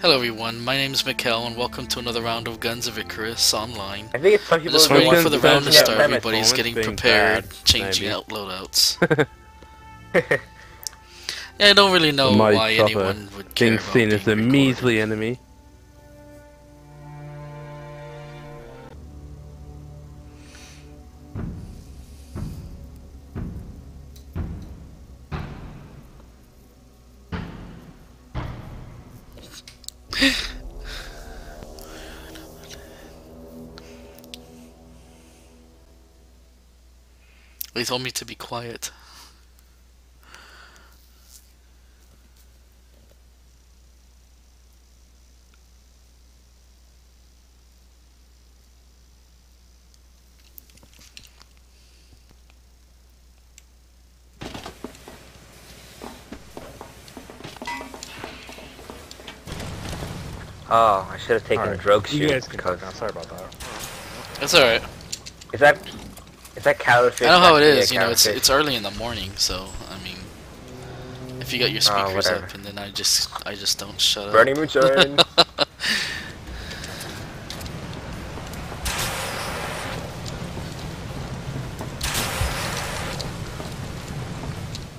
Hello everyone, my name is Mekale and welcome to another round of Guns of Icarus online. I think it's I'm people just waiting for the round to start, everybody's getting prepared, bad, changing maybe. out loadouts. yeah, I don't really know why anyone would care Being about seen as a measly enemy. They told me to be quiet. Oh, I should have taken Alright, drogue You shoot guys can because talk now. Sorry about that. That's alright. is that is that caliphate? I don't know how it is, you know, it's it's early in the morning, so I mean if you got your Oh, speakers whatever. up and then I just I just don't shut up. Bernie Muchin.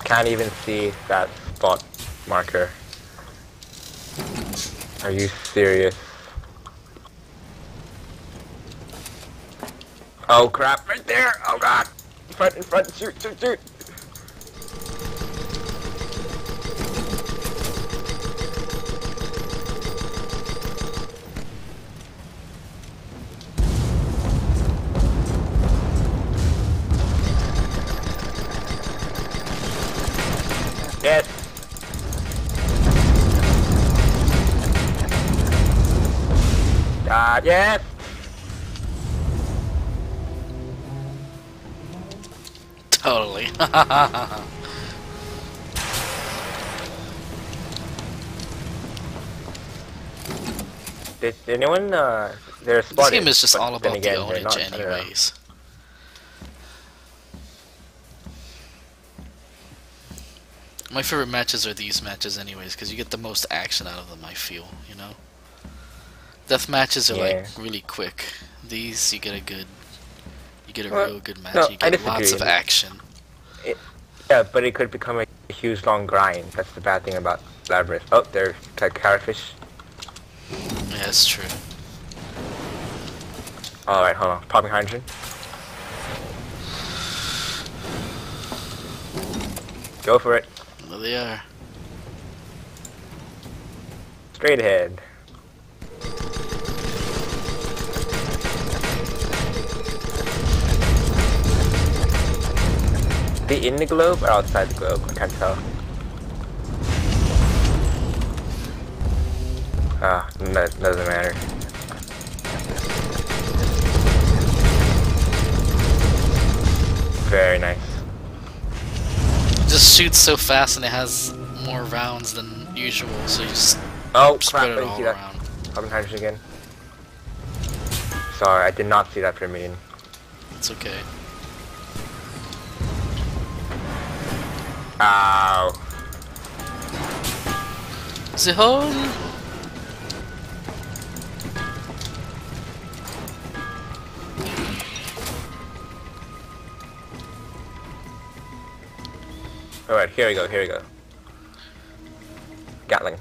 Can't even see that spot marker. Are you serious? Oh crap, right there! Oh god! In front, in front, shoot, shoot, shoot! Yes! God, yes! Totally. Did, did anyone, uh, there's this game is just all about the they're ownage not- I don't know. anyways. My favorite matches are these matches anyways, because you get the most action out of them, I feel, you know? Death matches are like really quick. These, you get a good, get a Well, real good match, no, you get lots of action. Yeah, but it could become a huge long grind. That's the bad thing about Labyrinth. Oh, there's like carrotfish. Yeah, that's true. Alright, hold on. Popping hydrogen. Go for it. There they are. Straight ahead. They in the globe or outside the globe? I can't tell. Ah, no, doesn't matter. Very nice. It just shoots so fast and it has more rounds than usual, so you just Oh, spread crap, it all that. around. Popping hydrogen again. Sorry, I did not see that for a million. It's okay. Ow. The hole! Alright, here we go, here we go. Gatling.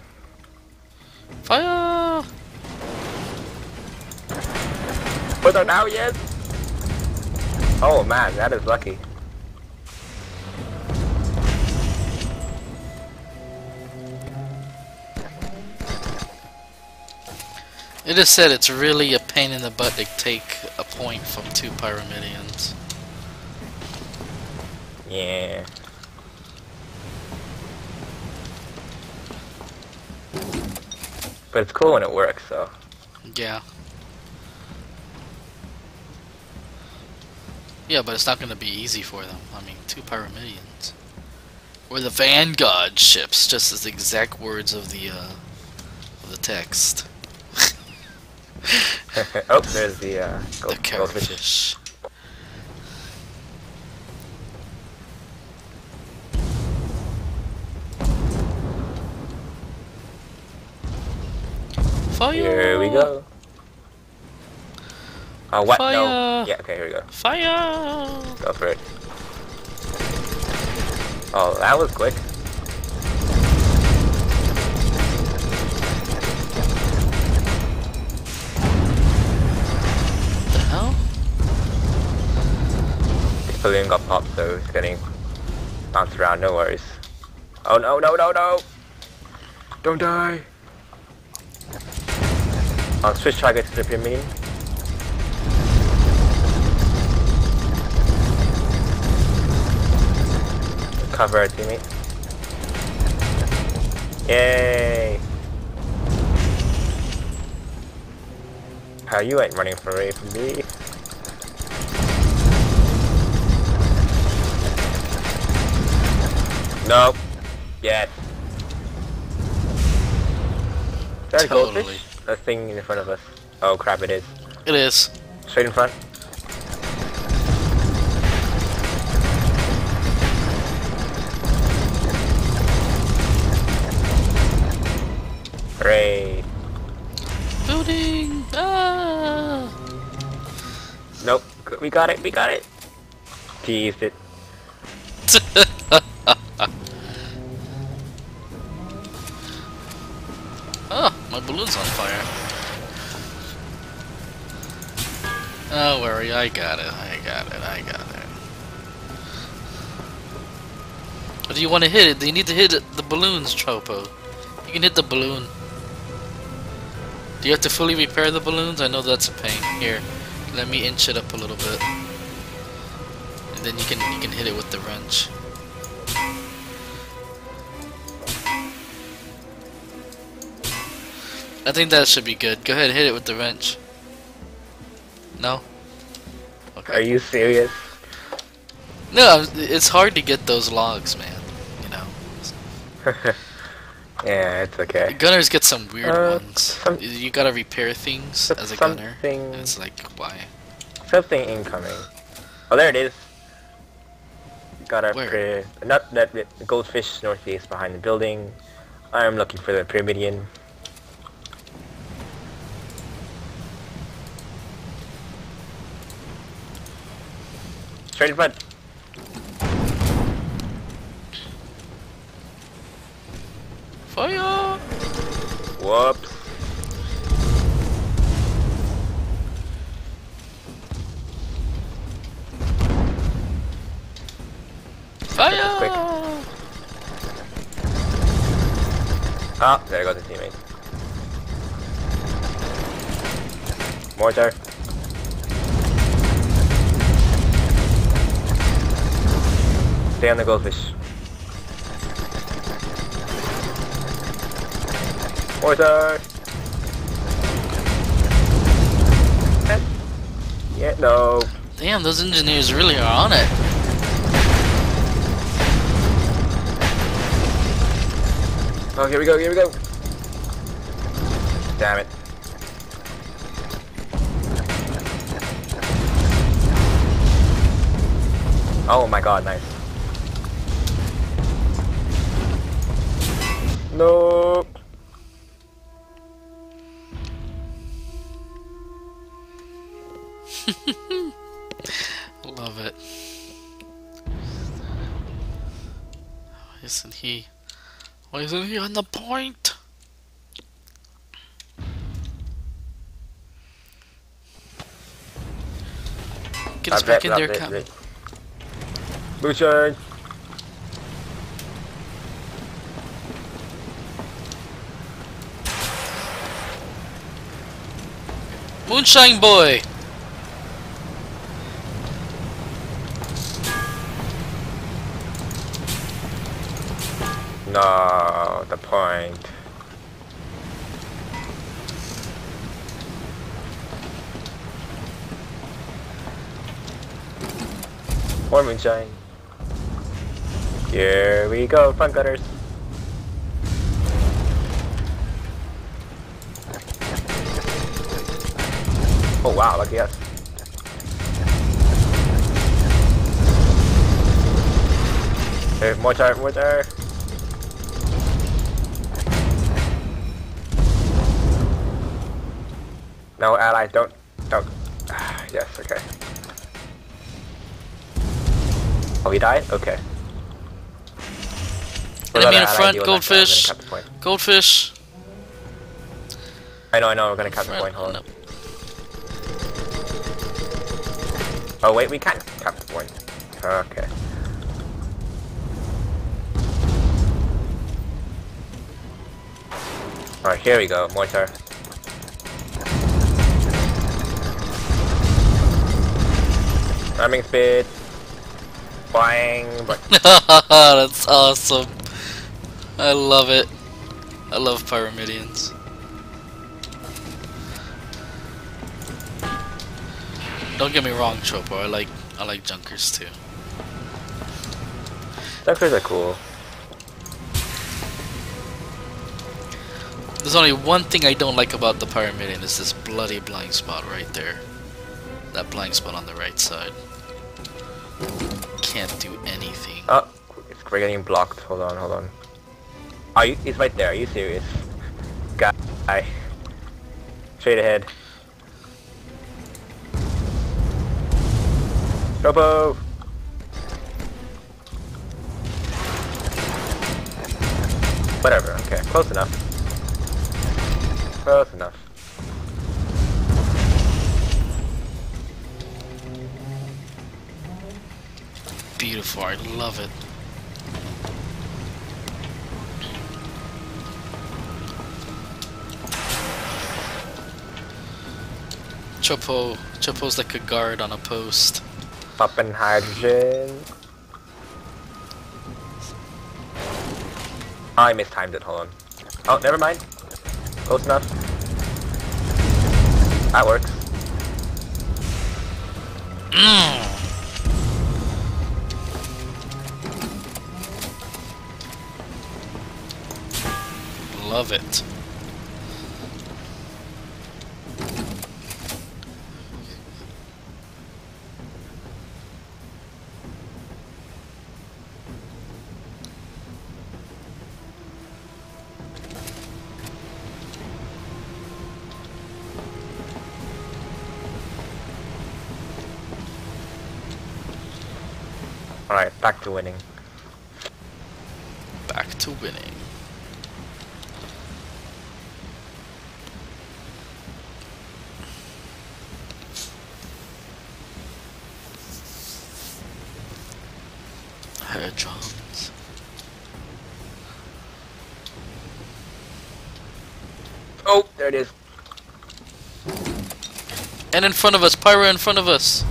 Fire! Put on now, yes! Oh man, that is lucky. It is said it's really a pain in the butt to take a point from two pyramidions. Yeah. But it's cool when it works, so. Yeah. Yeah, but it's not going to be easy for them. I mean, two pyramidions. Or the Vanguard ships, just as the exact words of the uh, of the text. oh, there's the uh, gold, goldfish. Carrotfish. Fire! Here we go. Oh, what? No. Yeah, okay, here we go. Fire! Go for it. Oh, that was quick. Balloon got popped, so it's getting bounced around. No worries. Oh no, no, no, no! Don't die! I'll switch targets to the pyramid. Cover our teammate. Yay! How you ain't running for me? Nope. Yet. Is that a goldfish? A thing in front of us. Oh crap, it is. It is. Straight in front. Hooray. Building! Ah! Nope. We got it, we got it. Teased it. Oh, worry, I got it, I got it, I got it. Do you want to hit it? Do You need to hit the balloons, Tropo. You can hit the balloon. Do you have to fully repair the balloons? I know that's a pain. Here, let me inch it up a little bit. And then you can you can hit it with the wrench. I think that should be good. Go ahead, hit it with the wrench. No? Okay. Are you serious? No, it's hard to get those logs, man. You know, yeah, it's okay. gunners get some weird Uh, ones. some- You- gotta repair things as a gunner. it's like, why? Something incoming. Oh, there it is. Got our Where? not that goldfish northeast behind the building. I'm looking for the Pyramidion. Straight in front. Fire! Whoops. Stay on the goldfish. Eh. Yeah, no. Damn, those engineers really are on it. Oh, here we go, here we go. Damn it. Oh my god, nice. No. Love it. Why isn't he? Why isn't he on the point? Get us back in there, Captain. Blue charge. Moonshine Boy! No, the point. More moonshine. Here we go, front gutters. Oh wow, lucky us. Hey, mortar, mortar. No allies, don't, don't. Ah, yes, okay. Oh, he died? Okay. What Enemy in front, do you want? goldfish. I'm gonna cap the point. Goldfish. I know, I know, we're gonna cut the point, hold no. Oh wait, we can't cap the point. Okay. Alright, here we go, mortar. Ramming speed. Bang, That's awesome. I love it. I love pyramidions. Don't get me wrong, Chopo. I like I like junkers too. Junkers are cool. There's only one thing I don't like about the pyramid, and it's this bloody blind spot right there. That blind spot on the right side. Can't do anything. Oh, it's we're getting blocked. Hold on, hold on. Are you? He's right there. Are you serious? Guy. Straight ahead. Robo. Whatever. Okay, close enough. Close enough. Beautiful. I love it. Chopo, Chopo's like a guard on a post. Popping hydrogen. I mistimed it. Hold on. Oh, never mind. Close enough. That works. Mm. Love it. Back to winning. Back to winning. Hedgehogs. Oh, there it is. And in front of us, Pyro in front of us.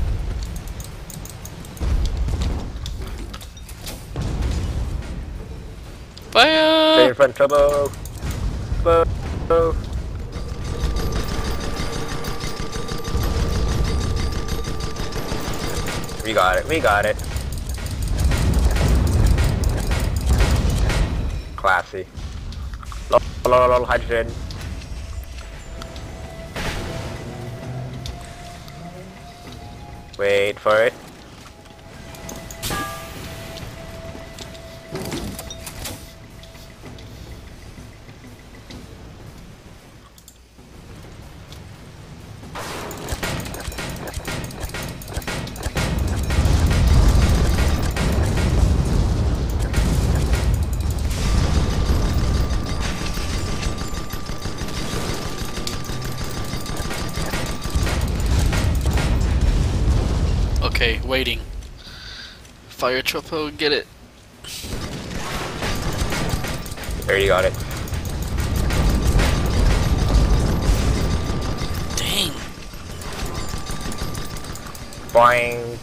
Stay in Fire! front, trouble. Trouble. We got it, we got it. Classy. Lol, lol, lol, hydrogen. Wait for it. Waiting. Fire Tropo, get it. There you got it. Dang. Boing.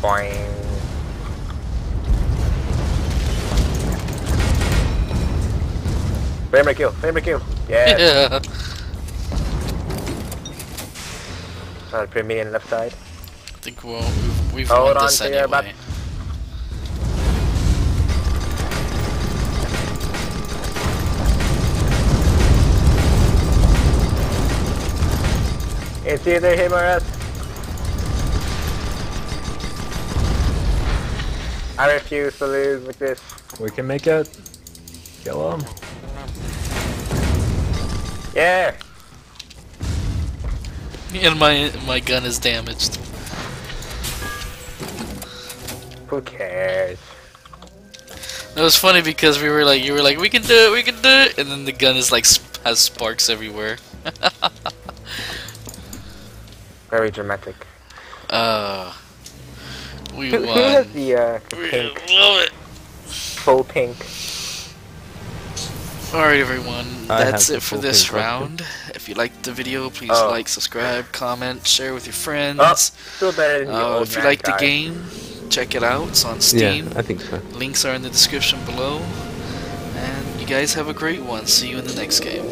Boing. Framer kill, framer kill. Yeah. Yeah. Uh, Premium left side. I think we'll, we've, we've Hold won on this to your butt. anyway. It's either him or us. I refuse to lose with this. We can make it. Kill him. Yeah. and my my gun is damaged. Who cares? It was funny because we were like, you were like, we can do it, we can do it, and then the gun is like sp has sparks everywhere. Very dramatic. Uh, we Who, who has the, uh, the We pink, love it. full pink? Alright everyone, I that's it for this pink costume. round. If you liked the video, please Oh. like, subscribe, comment, share with your friends. Oh, still better than the Uh, old if you man like the game, check it out. It's on Steam. Yeah, I think so. Links are in the description below. And you guys have a great one. See you in the next game.